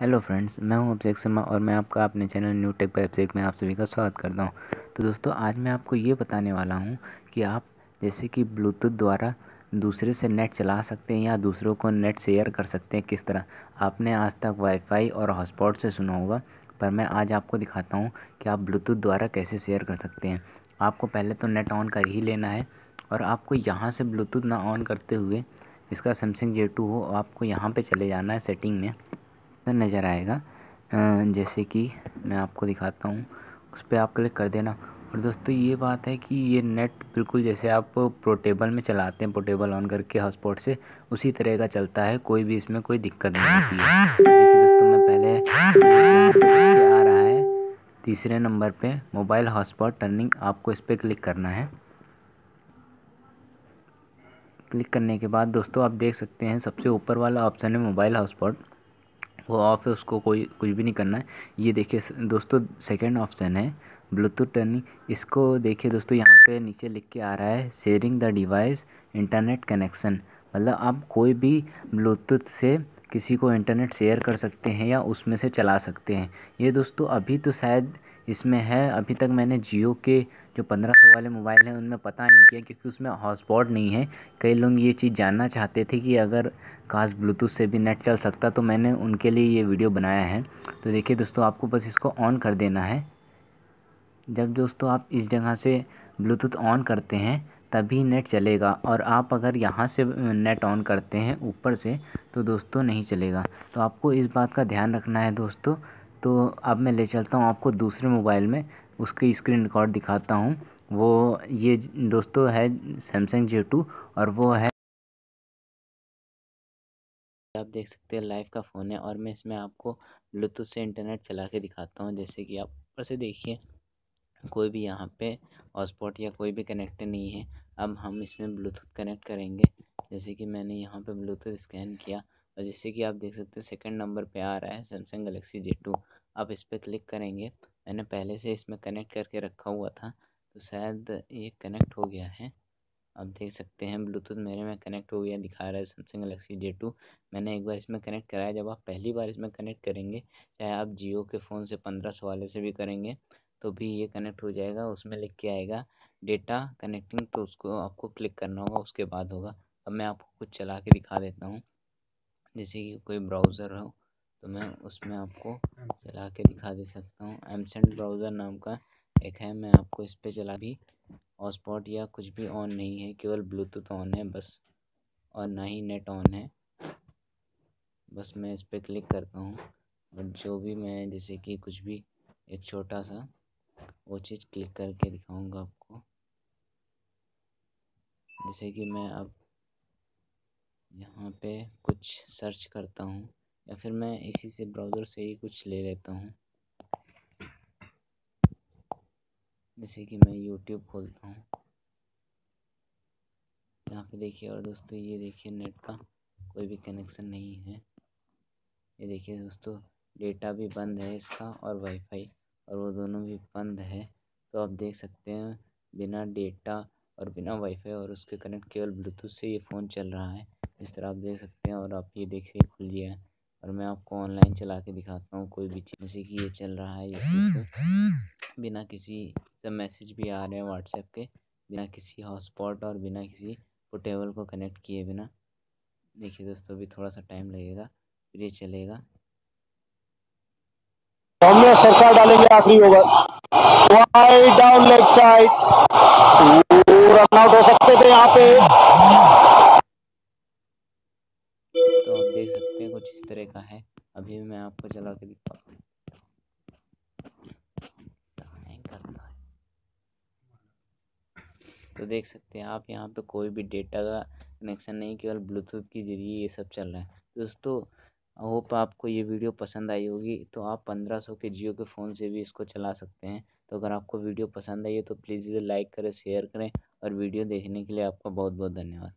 Hello friends, मैं हूँ अभिषेक शर्मा और मैं आपका अपने channel new tech by Abhishek में आप सभी का स्वागत करता हूँ। तो दोस्तों, आज मैं आपको ये बताने वाला हूँ कि आप जैसे कि ब्लूटूथ द्वारा दूसरे से नेट चला सकते हैं या दूसरों को नेट शेयर कर सकते हैं, किस तरह? आपने आज तक वाईफाई और हॉटस्पॉट से सुना होगा, पर मैं आज आपको दिखाता हूँ कि आप ब्लूटूथ द्वारा कैसे शेयर कर सकते हैं। आपको पहले तो नेट ऑन कर ही लेना है और आपको यहाँ से ब्लूटूथ ना ऑन करते हुए इसका सैमसंग जे टू हो, आपको यहाँ पर चले जाना है सेटिंग में। नज़र आएगा। जैसे कि मैं आपको दिखाता हूँ। उस पर आप क्लिक कर देना। और दोस्तों, ये बात है कि ये नेट बिल्कुल जैसे आप पोर्टेबल में चलाते हैं पोर्टेबल ऑन करके हॉटस्पॉट से, उसी तरह का चलता है। कोई भी इसमें कोई दिक्कत नहीं होती है। देखिए दोस्तों, मैं पहले आ रहा है तीसरे नंबर पे। मोबाइल हॉटस्पॉट टर्निंग आपको इस पर क्लिक करना है। क्लिक करने के बाद दोस्तों, आप देख सकते हैं सबसे ऊपर वाला ऑप्शन है मोबाइल हॉटस्पॉट वो ऑफ़ है, उसको कोई, कुछ भी नहीं करना है। ये देखिए दोस्तों सेकेंड ऑप्शन है ब्लूटूथ टर्निंग इसको देखिए दोस्तों, यहाँ पे नीचे लिख के आ रहा है sharing the device internet connection मतलब आप कोई भी ब्लूटूथ से किसी को इंटरनेट शेयर कर सकते हैं या उसमें से चला सकते हैं। ये दोस्तों, अभी तो शायद इसमें है। अभी तक मैंने जियो के जो पंद्रह सौ वाले मोबाइल हैं, उनमें पता नहीं किया क्योंकि उसमें हॉटस्पॉट नहीं है। कई लोग ये चीज़ जानना चाहते थे कि अगर काश ब्लूटूथ से भी नेट चल सकता तो मैंने उनके लिए ये वीडियो बनाया है। तो देखिए दोस्तों, आपको बस इसको ऑन कर देना है। जब दोस्तों आप इस जगह से ब्लूटूथ ऑन करते हैं, तभी नेट चलेगा और आप अगर यहाँ से नेट ऑन करते हैं ऊपर से तो दोस्तों नहीं चलेगा। तो आपको इस बात का ध्यान रखना है दोस्तों तो अब मैं ले चलता हूँ आपको दूसरे मोबाइल में, उसकी स्क्रीन रिकॉर्ड दिखाता हूँ। वो ये दोस्तों है सैमसंग जे टू और वो है आप देख सकते हैं लाइव का फ़ोन है और मैं इसमें आपको ब्लूटूथ से इंटरनेट चला के दिखाता हूँ। जैसे कि आप ऊपर से देखिए, कोई भी यहाँ पे हॉटस्पॉट या कोई भी कनेक्ट नहीं है। अब हम इसमें ब्लूटूथ कनेक्ट करेंगे। जैसे कि मैंने यहाँ पे ब्लूटूथ स्कैन किया। और जैसे कि आप देख सकते हैं सेकंड नंबर पे आ रहा है सैमसंग गलेक्सी जे टू आप इस पर क्लिक करेंगे, मैंने पहले से इसमें कनेक्ट करके रखा हुआ था तो शायद ये कनेक्ट हो गया है। आप देख सकते हैं ब्लूटूथ मेरे में कनेक्ट हो गया, दिखा रहा है सैमसंग गलेक्सी जे टू मैंने एक बार इसमें कनेक्ट कराया, जब आप पहली बार इसमें कनेक्ट करेंगे, चाहे आप जियो के फ़ोन से पंद्रह सौ वाले से भी करेंगे तो भी ये कनेक्ट हो जाएगा, उसमें लिख के आएगा डेटा कनेक्टिंग तो उसको आपको क्लिक करना होगा, उसके बाद होगा। अब मैं आपको कुछ चला के दिखा देता हूँ। जैसे कि कोई ब्राउज़र हो तो मैं उसमें आपको चला के दिखा दे सकता हूँ। एमसेंट ब्राउज़र नाम का एक है, मैं आपको इस पर चला भी हॉटस्पॉट या कुछ भी ऑन नहीं है, केवल ब्लूटूथ ऑन है बस, और ना ही नेट ऑन है। बस मैं इस पर क्लिक करता हूँ, और जो भी मैं जैसे कि कुछ भी एक छोटा सा, वो चीज़ क्लिक करके दिखाऊँगा आपको। जैसे कि मैं अब यहाँ पे कुछ सर्च करता हूँ, या फिर मैं इसी से ब्राउज़र से ही कुछ ले लेता हूँ। जैसे कि मैं यूट्यूब खोलता हूँ। यहाँ पे देखिए, और दोस्तों ये देखिए नेट का कोई भी कनेक्शन नहीं है। ये देखिए दोस्तों डेटा भी बंद है इसका और वाईफाई और वो दोनों भी बंद है। तो आप देख सकते हैं, बिना डेटा और बिना वाईफाई और उसके कनेक्ट केवल ब्लूटूथ से ये फ़ोन चल रहा है। इस तरह आप देख सकते हैं और आप ये देखिए खुल खुलिए और मैं आपको ऑनलाइन चला के दिखाता हूँ, कोई भी चीज़, जैसे कि ये चल रहा है ये बिना किसी सब मैसेज भी आ रहे हैं व्हाट्सएप के, बिना किसी हॉटस्पॉट और बिना किसी पोर्टेबल को कनेक्ट किए बिना। देखिए दोस्तों, अभी थोड़ा सा टाइम लगेगा, फिर ये चलेगा। सरकार डालेंगे, आखिरी over wide down leg side run out हो सकते थे यहाँ पे। इस तरह का है। अभी मैं आपको चला के दिखा तो देख सकते हैं आप यहाँ पे कोई भी डेटा का कनेक्शन नहीं, केवल ब्लूटूथ के ज़रिए ये सब चल रहा है। दोस्तों होप आपको ये वीडियो पसंद आई होगी। तो आप पंद्रह सौ के जियो के फ़ोन से भी इसको चला सकते हैं। तो अगर आपको वीडियो पसंद आई है तो प्लीज़ इसे लाइक करें शेयर करें और वीडियो देखने के लिए आपका बहुत बहुत धन्यवाद।